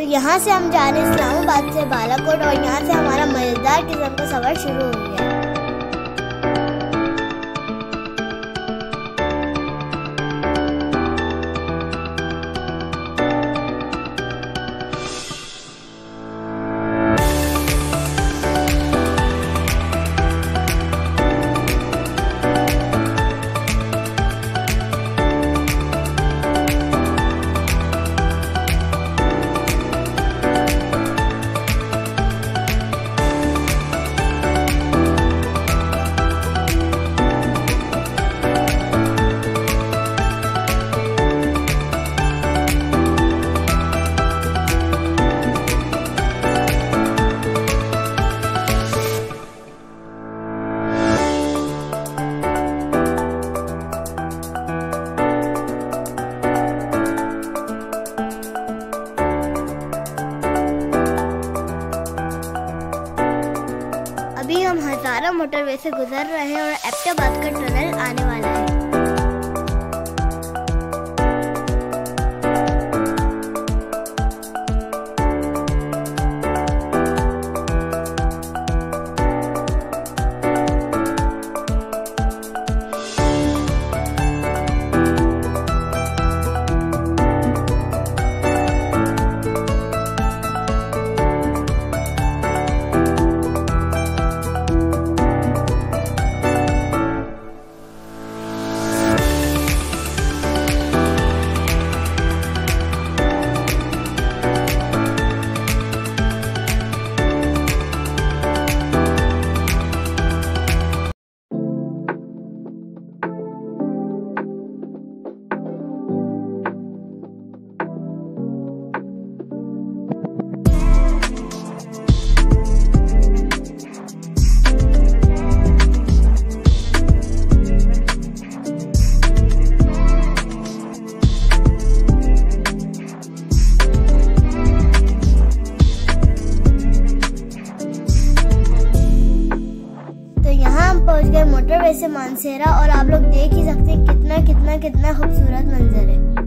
यहाँ से हम जा रहे हैं इस्लामाबाद से बालाकोट और यहाँ से हमारा मज़ेदार किस्म का सफ़र शुरू हो गया। मोटरवे से गुजर रहे हैं और एप्टाबाद का टनल आने वाला है। मोटरवे से मानसेरा और आप लोग देख ही सकते हैं कितना कितना कितना खूबसूरत मंजर है।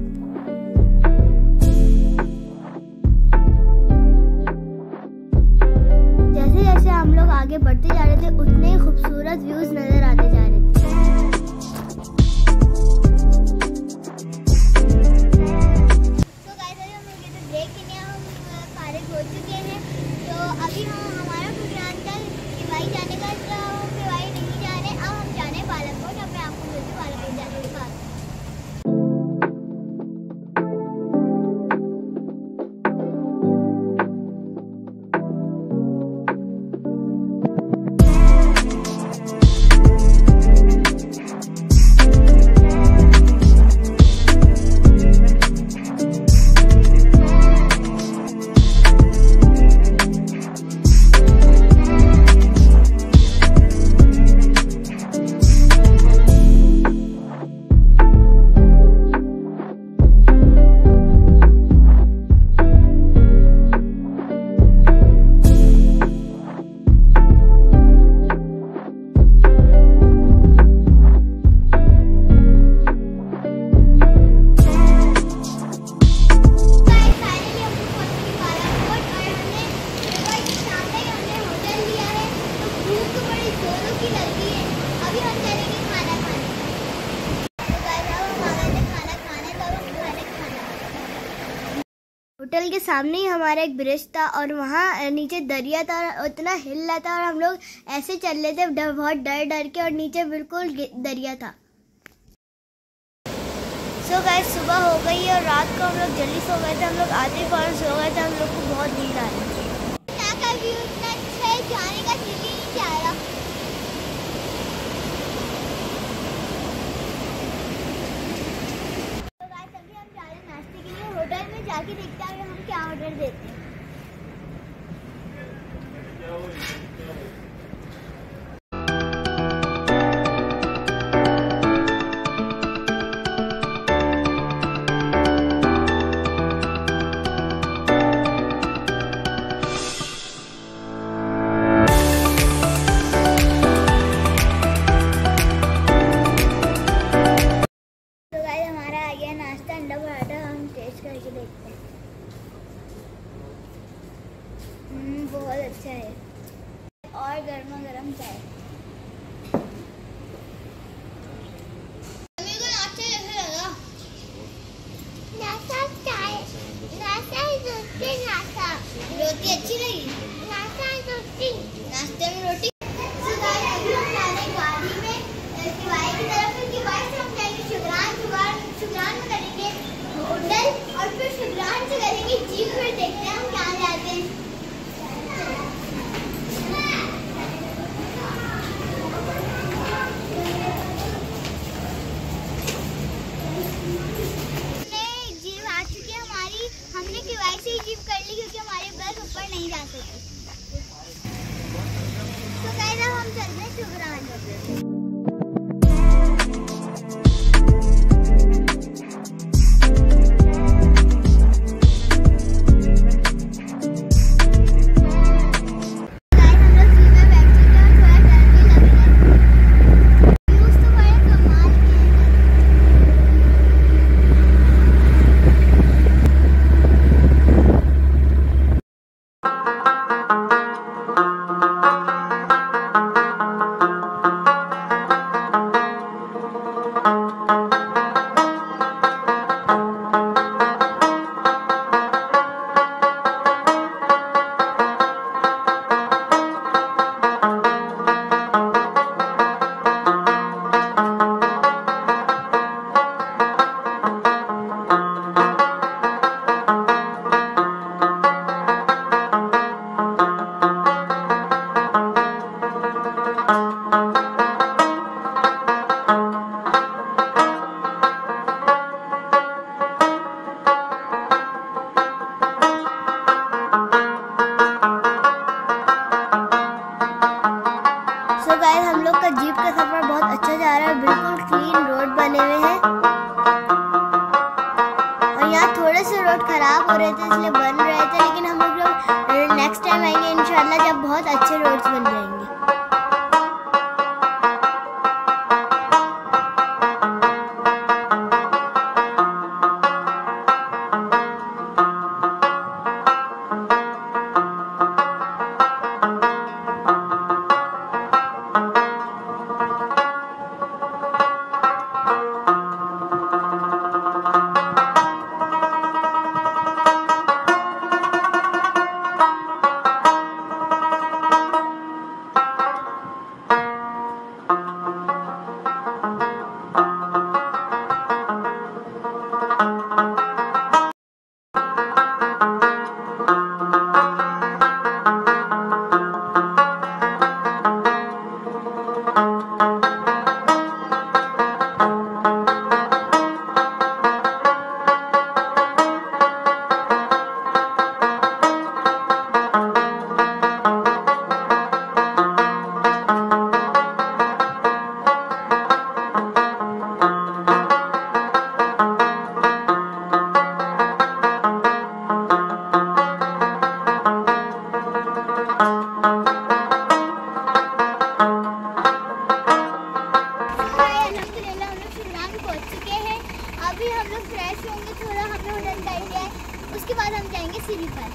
होटल के सामने ही हमारा एक ब्रिज था और वहाँ नीचे दरिया था और उतना हिल रहा था और हम लोग ऐसे चल रहे थे बहुत डर डर के और नीचे बिल्कुल दरिया था। सो so गाइस सुबह हो गई और रात को हम लोग जल्दी सो गए थे, हम लोग आते फ़ौरन सो गए थे, हम लोग को बहुत नींद आ रही थी यहाँ का व्यू इतना अच्छा है जाने का दिल ही नहीं चाह रहा तो गाइस अभी हम जा रहे हैं नाश्ते के लिए होटल में जाके देखते हैं हम क्या ऑर्डर देते हैं। गर्मा गर्म चाय। थोड़े से रोड ख़राब हो रहे थे, इसलिए बन रहे थे, लेकिन हम लोग नेक्स्ट टाइम आएँगे, इंशाल्लाह जब बहुत अच्छे रोड्स बन जाएँगे। हम जाएँगे सीढ़ी पर।